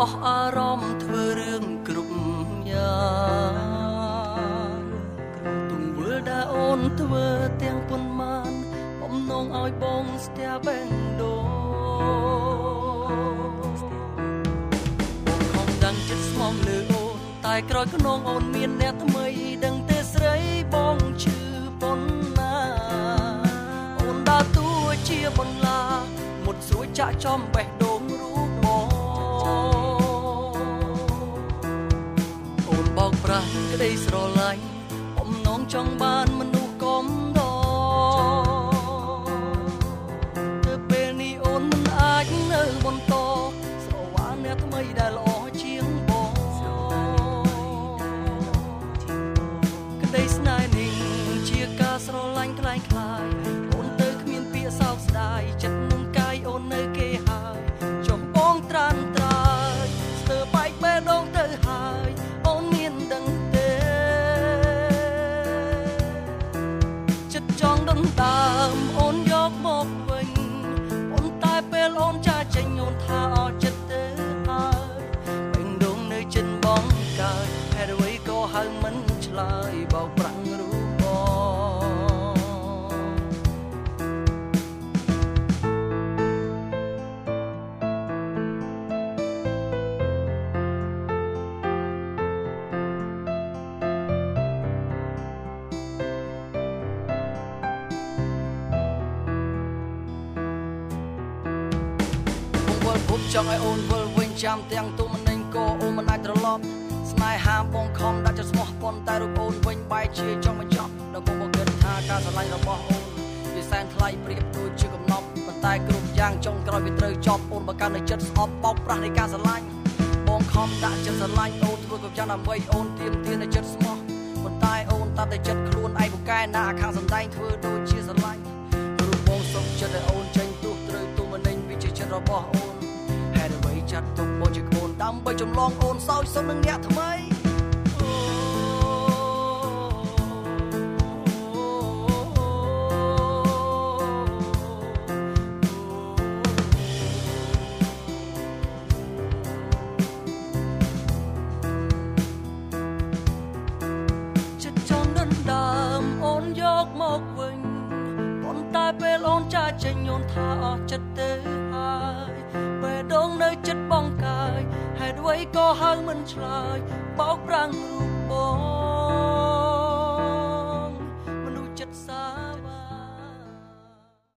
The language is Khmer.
អស់អារម្មណ៍ធ្វើរឿងគ្រប់យ៉ាងទង្វើដែលអូនធ្វើទាំងប៉ុន្មានបំណងឲ្យបងស្ទះបេះដូងបងខំដឹងចិត្តស្មងលើអូនតែក្រោយខ្នងអូនមានអ្នកថ្មីដឹងទេស្រីបងឈឺប៉ុណ្ណាអូនដើរតួជាបន្លាមុតស្រួយចាក់ចំបេះដូង ក្តីស្រឡាញ់បំណងចង់បានមនុស្សកំដរទៅពេលនេះអូនមិនអាចនៅបន្តស្រវាអ្នកថ្មីដែលល្អជាងបងក្តីស្នេហ៍នេះជាការស្រឡាញ់ថ្លៃថ្លា ដណ្ដើមអូនយកមកវិញប៉ុន្តែពេលអូនចាចេញអូនថាអស់ចិត្តទៅហើយបេះដូងនៅចិត្តបងកើតហេតុអ្វីក៏ហៅមិនឆ្លើយបោកប្រាំ បងវល់ភពចង់ឲ្យអូនវិលវិញចាំទាំងទុំមិននឹងក៏អូនមិនអាចត្រឡប់ស្នេហាបងខំដាក់ចិត្តស្មោះប៉ុន្តែរូបអូនវិញបែកជាចង់បញ្ចប់ដល់បងមកគិតថាការស្រឡាញ់របស់អូនវាសែនថ្លៃប្រៀបដូចជាកំណប់ប៉ុន្តែគ្រប់យ៉ាងចុងក្រោយវាត្រូវចប់អូនបើកាន់នៅចិត្តស្អប់បោកប្រាស់នៃការស្រឡាញ់បងខំដាក់ចិត្តស្រឡាញ់អូនធ្វើគ្រប់យ៉ាងដើម្បីអូនទៀមទាននៅចិត្តស្មោះប៉ុន្តែអូនតាត់តែចិត្តខ្លួនឯងពូកែណាខាងសំដែងធ្វើដូចជាស្រឡាញ់រូបបងសុំចិត្តឲ្យអូនចេញទោះត្រូវទុំមិននឹងវាជាចិត្តរបស់អូនហេតុអ្វី ចាត់ទុកបងជាកូនដើម្បីចម្លងអូនសោយសុំនឹងអ្នកថ្មីចិត្តចង់ដណ្ដើមអូនយកមកវិញប៉ុន្តែពេលអូនចាចេញអូនថាអស់ចិត្ត កាយហេតុអ្វីក៏ហៅមិនឆ្លើយបោកប្រាំងរូបបង